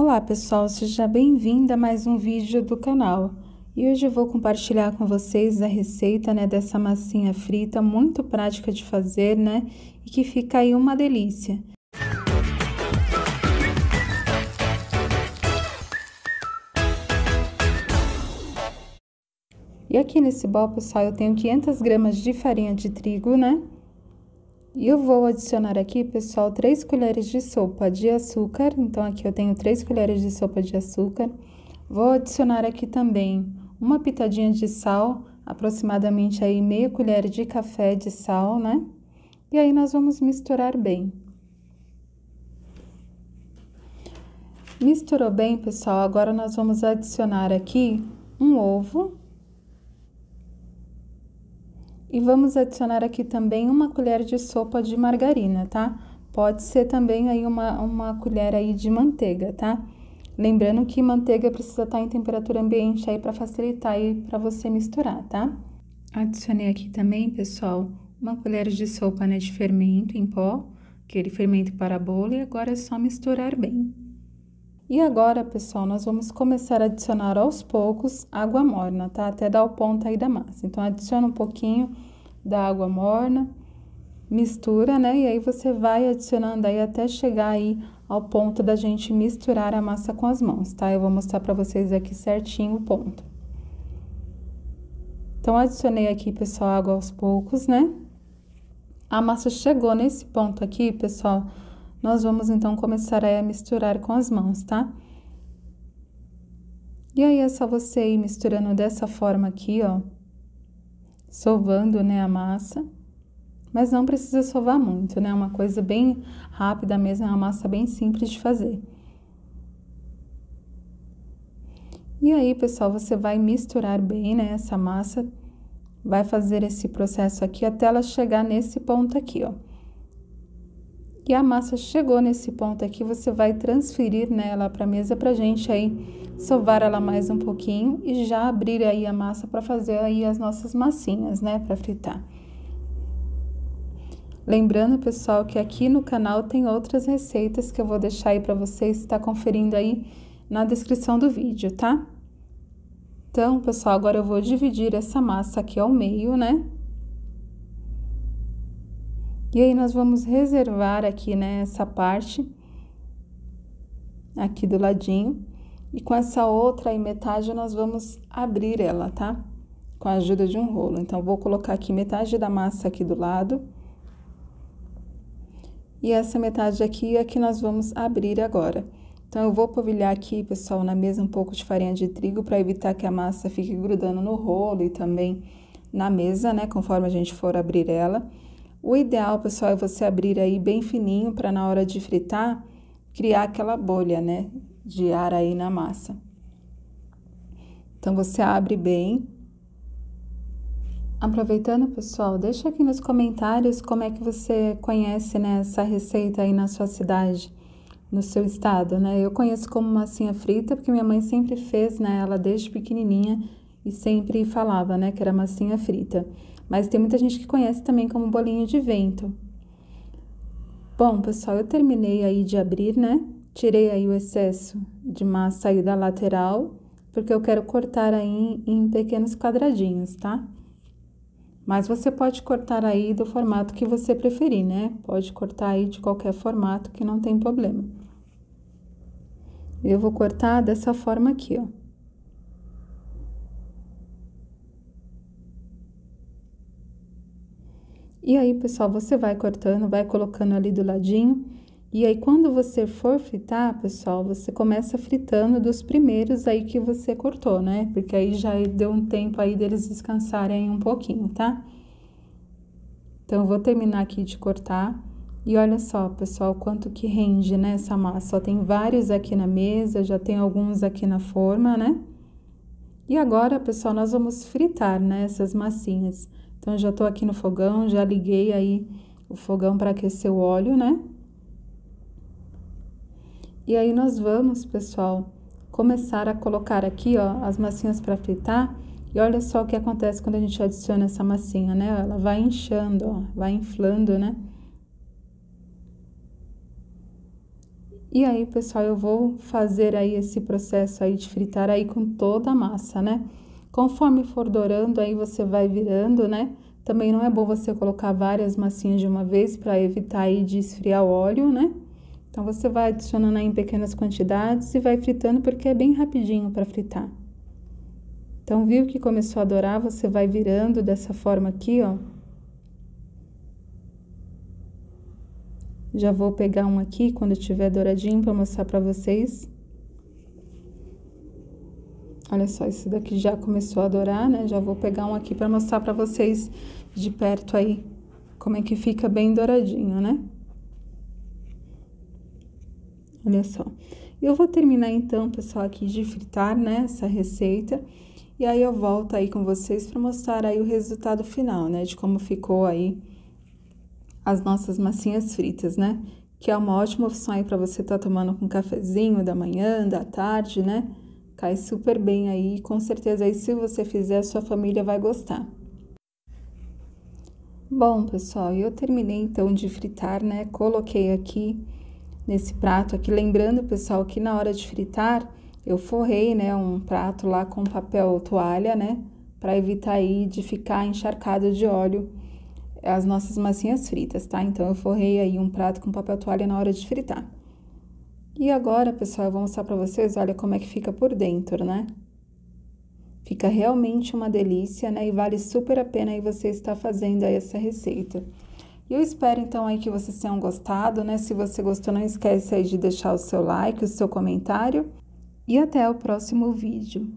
Olá pessoal, seja bem-vinda a mais um vídeo do canal. E hoje eu vou compartilhar com vocês a receita, né, dessa massinha frita, muito prática de fazer, né, e que fica aí uma delícia. E aqui nesse bol, pessoal, eu tenho 500 gramas de farinha de trigo, né, e eu vou adicionar aqui, pessoal, 3 colheres de sopa de açúcar. Então, aqui eu tenho 3 colheres de sopa de açúcar. Vou adicionar aqui também uma pitadinha de sal, aproximadamente aí meia colher de café de sal, né? E aí, nós vamos misturar bem. Misturou bem, pessoal, agora nós vamos adicionar aqui um ovo e vamos adicionar aqui também uma colher de sopa de margarina, tá? Pode ser também aí uma, uma colher aí de manteiga, tá? Lembrando que manteiga precisa estar em temperatura ambiente aí para facilitar aí para você misturar, tá? Adicionei aqui também, pessoal, uma colher de sopa né, de fermento em pó, aquele fermento para bolo, e agora é só misturar bem. E agora, pessoal, nós vamos começar a adicionar aos poucos água morna, tá? Até dar o ponto aí da massa. Então, adiciona um pouquinho da água morna, mistura, né? E aí você vai adicionando aí até chegar aí ao ponto da gente misturar a massa com as mãos, tá? Eu vou mostrar para vocês aqui certinho o ponto. Então, adicionei aqui, pessoal, água aos poucos, né? A massa chegou nesse ponto aqui, pessoal nós vamos então começar a misturar com as mãos, tá? E aí é só você ir misturando dessa forma aqui, ó, sovando, né, a massa. Mas não precisa sovar muito, né? É uma coisa bem rápida mesmo, é uma massa bem simples de fazer. E aí, pessoal, você vai misturar bem, né, essa massa. Vai fazer esse processo aqui até ela chegar nesse ponto aqui, ó. E a massa chegou nesse ponto aqui, você vai transferir nela para a mesa para gente aí sovar ela mais um pouquinho e já abrir aí a massa para fazer aí as nossas massinhas, né, para fritar. Lembrando, pessoal, que aqui no canal tem outras receitas que eu vou deixar aí para vocês tá conferindo aí na descrição do vídeo, tá? Então, pessoal, agora eu vou dividir essa massa aqui ao meio, né? E aí, nós vamos reservar aqui, né, essa parte aqui do ladinho. E com essa outra aí, metade, nós vamos abrir ela, tá? Com a ajuda de um rolo. Então, vou colocar aqui metade da massa aqui do lado. E essa metade aqui é que nós vamos abrir agora. Então, eu vou polvilhar aqui, pessoal, na mesa um pouco de farinha de trigo para evitar que a massa fique grudando no rolo e também na mesa, né, conforme a gente for abrir ela. O ideal, pessoal, é você abrir aí bem fininho para na hora de fritar criar aquela bolha, né, de ar aí na massa. Então você abre bem. Aproveitando, pessoal, deixa aqui nos comentários como é que você conhece né, essa receita aí na sua cidade, no seu estado, né? Eu conheço como massinha frita porque minha mãe sempre fez, né, ela desde pequenininha e sempre falava, né, que era massinha frita mas tem muita gente que conhece também como bolinho de vento. Bom, pessoal, eu terminei aí de abrir, né? Tirei aí o excesso de massa aí da lateral, porque eu quero cortar aí em pequenos quadradinhos, tá? Mas você pode cortar aí do formato que você preferir, né? Pode cortar aí de qualquer formato que não tem problema. Eu vou cortar dessa forma aqui, ó. E aí, pessoal, você vai cortando, vai colocando ali do ladinho. E aí, quando você for fritar, pessoal, você começa fritando dos primeiros aí que você cortou, né? Porque aí já deu um tempo aí deles descansarem um pouquinho, tá? Então, eu vou terminar aqui de cortar. E olha só, pessoal, quanto que rende, né, essa massa. Tem vários aqui na mesa, já tem alguns aqui na forma, né? E agora, pessoal, nós vamos fritar, né, essas massinhas. Então, já tô aqui no fogão, já liguei aí o fogão para aquecer o óleo, né? E aí, nós vamos, pessoal, começar a colocar aqui, ó, as massinhas para fritar. E olha só o que acontece quando a gente adiciona essa massinha, né? Ela vai inchando, ó, vai inflando, né? E aí, pessoal, eu vou fazer aí esse processo aí de fritar aí com toda a massa, né? Conforme for dourando, aí você vai virando, né? Também não é bom você colocar várias massinhas de uma vez para evitar aí de esfriar o óleo, né? Então, você vai adicionando aí em pequenas quantidades e vai fritando porque é bem rapidinho para fritar. Então, viu que começou a dourar, você vai virando dessa forma aqui, ó. Já vou pegar um aqui quando tiver douradinho para mostrar para vocês. Olha só, esse daqui já começou a dourar, né? Já vou pegar um aqui para mostrar para vocês de perto aí como é que fica bem douradinho, né? Olha só. Eu vou terminar então, pessoal, aqui de fritar, né, essa receita. E aí eu volto aí com vocês para mostrar aí o resultado final, né, de como ficou aí as nossas massinhas fritas, né? Que é uma ótima opção aí para você estar tá tomando com cafezinho da manhã, da tarde, né? Cai super bem aí, com certeza aí se você fizer, a sua família vai gostar. Bom, pessoal, eu terminei então de fritar, né? Coloquei aqui nesse prato aqui, lembrando, pessoal, que na hora de fritar, eu forrei, né, um prato lá com papel toalha, né? Para evitar aí de ficar encharcado de óleo as nossas massinhas fritas, tá? Então, eu forrei aí um prato com papel toalha na hora de fritar. E agora, pessoal, eu vou mostrar para vocês, olha como é que fica por dentro, né? Fica realmente uma delícia, né? E vale super a pena aí você estar fazendo aí essa receita. E eu espero, então, aí que vocês tenham gostado, né? Se você gostou, não esquece aí de deixar o seu like, o seu comentário. E até o próximo vídeo.